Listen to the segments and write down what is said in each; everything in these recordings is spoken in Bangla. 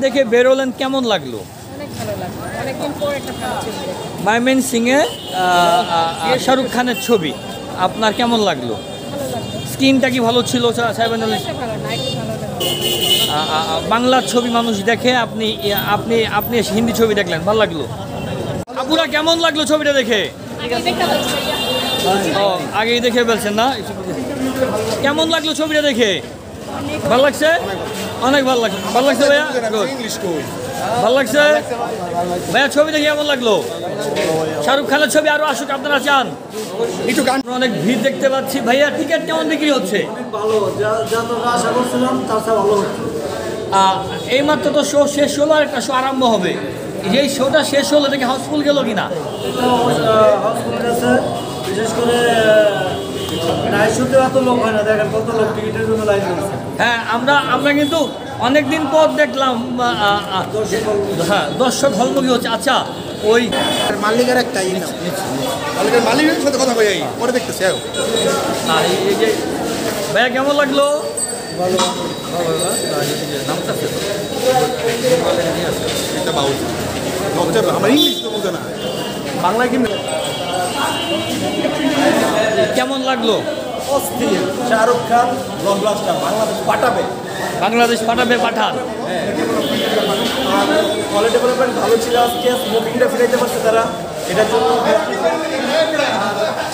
থেকে বেরোলেন কেমন লাগল। মাইমেন সিংয়ে শাহরুখ খানের ছবি আপনার কেমন লাগল? স্কিনটা কি ভালো ছিল সা- বাংলার ছবি মানুষ দেখে আপনি আপনি আপনি হিন্দি ছবি দেখলেন ভালো লাগল? আপুরা কেমন লাগল ছবিটা দেখে। ও আগেই দেখে ফেলছেন না? কেমন লাগল ছবিটা দেখে? ভালো লাগছে? অনেক ভালো লাগছে। ভালো লাগছে ভাইয়া. ভালো লাগছে? ভাইয়া ছবি দেখে কেমন লাগল? শাহরুখ খানের ছবি আরও আসুক আপনারা চান। একটু গান অনেক ভিড় দেখতে পাচ্ছি। ভাইয়া টিকিট কেমন বিক্রি হচ্ছে? ভালো। যা যতটা আশা করছিলাম তার ভালো এইমাত্র তো শো শেষ হলো আর একটা শো আরম্ভ হবে। এই শোটা শেষ হলো দেখে হাউসফুল গেল কিনা? হাউসফুল বিশেষ করে হয় না দেখেন কত লোক জন্য লাইন হ্যাঁ আমরা আমরা কিন্তু অনেকদিন পর দেখলাম হ্যাঁ দর্শক হলমুখী হচ্ছে আচ্ছা ওই মালিকের একটা মালিকের মালিকের সাথে কথা কই এই পরে দেখতেছি এই- যে ভাইয়া কেমন লাগল আমার ইংলিশ তো বুঝে না বাংলায় কি কেমন লাগল? অস্থির। শাহরুখ খান ব্লকবাস্টার বাংলাদেশ পাঠাবে। বাংলাদেশ পাঠাবে পাঠান। কলে ডেভেলপমেন্ট ভালো ছিল আজকে স্মোকিংটা ফিরাইতে পারছে তারা। এটার জন্য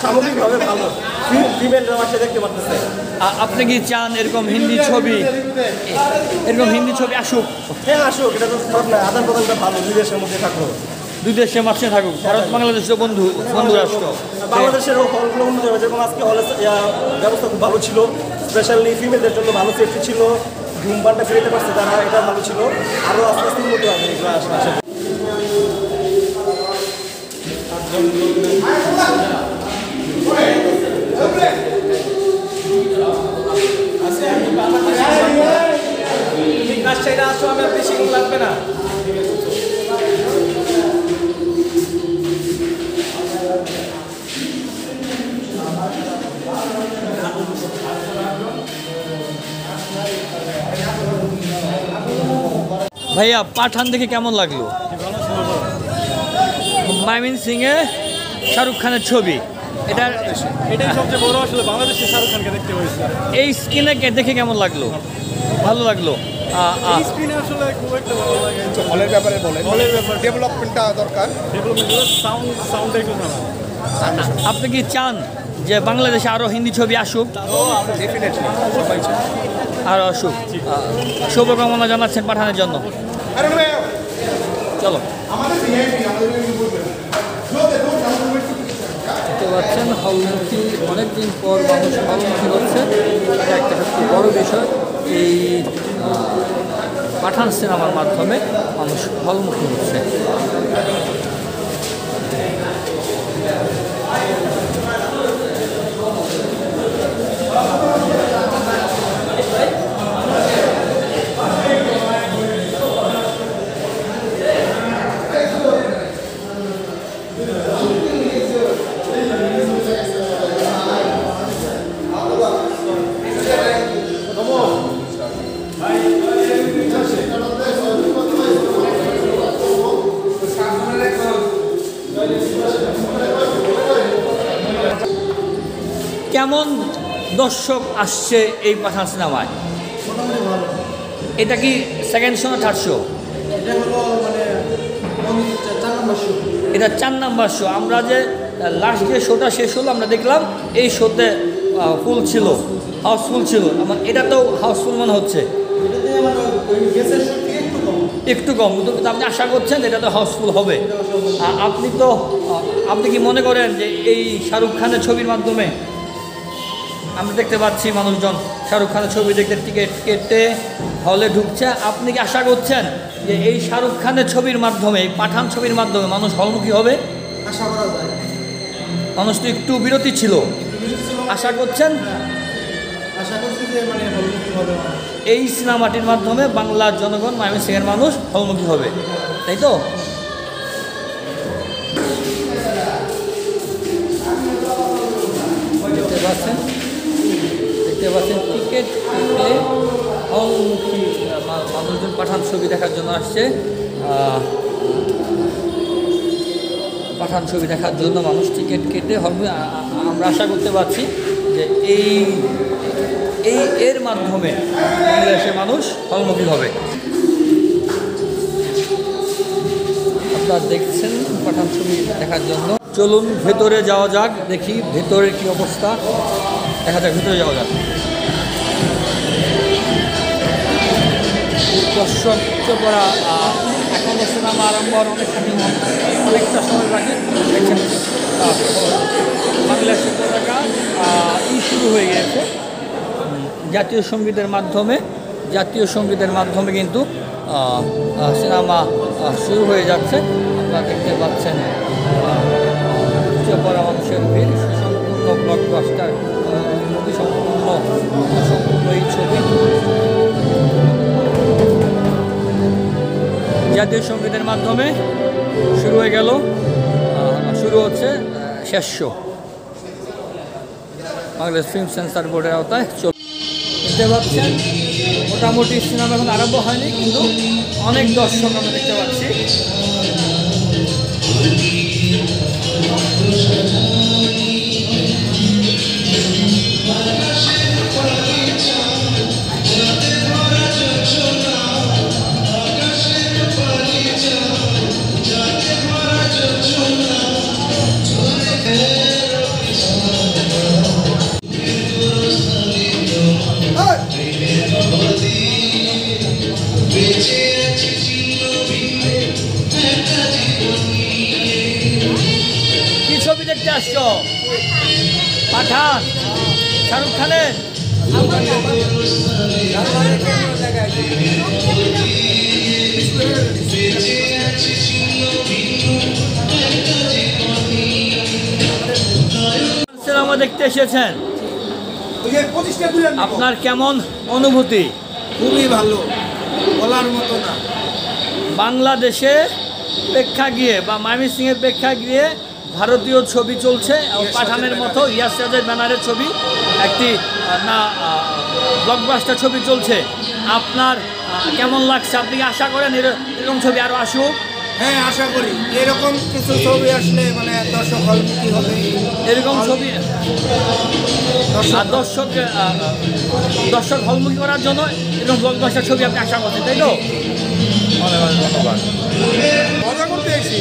সামগ্রিকভাবে ভালো। ফিমেলরা মাসে দেখতে পারতেছে। আপনি কি চান এরকম হিন্দি ছবি? এরকম হিন্দি ছবি আসুক। হ্যাঁ আসুক। এটা তো খারাপ নয় আদান প্রদানটা ভালো দুই দেশের মধ্যে থাকল দুই দেশে মাসে থাকুক। ভারত বাংলাদেশ তো বন্ধু বন্ধু রাষ্ট্র। বাংলাদেশের হলগুলো উন্নত হয়েছে এবং আজকে হলের ব্যবস্থা খুব ভালো ছিল। স্পেশালি ফিমেলদের জন্য ভালো সেফটি ছিল। ধূমপানটা ফিরে পারছে তারা এটা ভালো ছিল। আরও আস্তে আস্তে উন্নত হবে। এগুলো আসলে আশা করি। ভাইয়া পাঠান দেখে কেমন লাগল? মাইমিন সিং এ শাহরুখ খানের ছবি। এটা এটাই সবচেয়ে বড় আসলে বাংলাদেশে শাহরুখ খানকে দেখতে হয়েছে। এই স্কিনে দেখে কেমন লাগল? ভালো লাগল। স্ক্রিনে আসলে খুব একটা ভালো লাগে হলের ব্যাপারে বলেন। হলের ব্যাপারে। ডেভেলপমেন্টটা দরকার। ডেভেলপমেন্ট সাউন্ড সাউন্ডটা একটু আপনি কি চান যে বাংলাদেশে আরও হিন্দি ছবি আসুক? আরও আসুক। শুভকামনা জানাচ্ছেন পাঠানোর জন্য। চলো। ভিআইপি আমাদের দেখতে পাচ্ছেন হলমুখী অনেকদিন পর মানুষ হলমুখী হচ্ছে। এটা একটা সবচেয়ে বড় বিষয়। এই পাঠান সিনেমার মাধ্যমে মানুষ হলমুখী হচ্ছে। কেমন দর্শক আসছে এই পাঠান সিনেমায়। এটা কি সেকেন্ড শো না থার্ড শো এটা চার নাম্বার শো আমরা যে লাস্ট যে শোটা শেষ হলো আমরা দেখলাম এই শোতে ফুল ছিল হাউসফুল ছিল। আমার এটা তো হাউসফুল মনে হচ্ছে। একটু কম। কিন্তু কিন্তু আপনি আশা করছেন এটা তো হাউসফুল হবে। আপনি তো আপনি কি মনে করেন যে এই শাহরুখ খানের ছবির মাধ্যমে আমরা দেখতে পাচ্ছি মানুষজন শাহরুখ খানের ছবি দেখতে টিকিট কেটে হলে ঢুকছে। আপনি কি আশা করছেন যে এই শাহরুখ খানের ছবির মাধ্যমে এই পাঠান ছবির মাধ্যমে মানুষ হলমুখী হবে? আশা করা যায়। মানুষ তো একটু বিরতি ছিল। আশা করছেন? আশা করছি যে মানে হলমুখী হবে এই সিনেমাটির মাধ্যমে বাংলার জনগণ ময়মনসিংহের মানুষ হলমুখী হবে। তাই তো? দেখতে পাচ্ছেন? দেখতে পাচ্ছেন টিকিট কেটে হলমুখী মানুষজন পাঠান ছবি দেখার জন্য আসছে। পাঠান ছবি দেখার জন্য মানুষ টিকিট কেটে আমরা আশা করতে পারছি যে এই এই এর মাধ্যমে বাংলাদেশের মানুষ হলমুখী হবে। আপনারা দেখছেন পাঠান ছবি দেখার জন্য। চলুন ভেতরে যাওয়া যাক, দেখি ভেতরের কি অবস্থা। দেখা যাক, ভেতরে যাওয়া যাক। এখনও সিনেমা আরম্ভ অনেকটা সময় বাংলাদেশের ই শুরু হয়ে জাতীয় সঙ্গীতের মাধ্যমে, জাতীয় সঙ্গীতের মাধ্যমে কিন্তু সিনেমা শুরু হয়ে যাচ্ছে। আপনারা দেখতে পাচ্ছেন উচ্চপরা মানুষের ভিড় সম্পূর্ণ ব্লকবাস্টার মুভি সম্পূর্ণ সম্পূর্ণ এই ছবি। জাতীয় সঙ্গীতের মাধ্যমে শুরু হয়ে গেল শুরু হচ্ছে শেষ শো বাংলাদেশ ফিল্ম সেন্সার বোর্ডের আওতায় চল দেখতে পাচ্ছেন, মোটামুটি সিনেমা এখন আরম্ভ হয়নি, কিন্তু অনেক দর্শক আমরা দেখতে পাচ্ছি। কি ছবি দেখতে আসছো? পাঠান। শাহরুখ খানের। সিনেমা দেখতে এসেছেন। আপনার কেমন অনুভূতি? খুবই ভালো। বলার মতো না। বাংলাদেশে প্রেক্ষাগৃহে বা ময়মনসিংহের প্রেক্ষাগৃহে ভারতীয় ছবি চলছে পাঠানের মতো ইয়াস রাজের ব্যানারের ছবি। একটি না ব্লকবাস্টার ছবি চলছে। আপনার কেমন লাগছে? আপনি আশা করেন এর- এরকম ছবি আরও আসুক? হ্যাঁ আশা করি। এরকম কিছু ছবি আসলে মানে দর্শক হলমুখী হবে। এরকম ছবি? দর্শক দর্শক হলমুখী করার জন্য এরকম ব্লকবাস্টার ছবি আপনি আশা করছেন তাই তো? অনেক অনেক ধন্যবাদ। মজা করতে এসি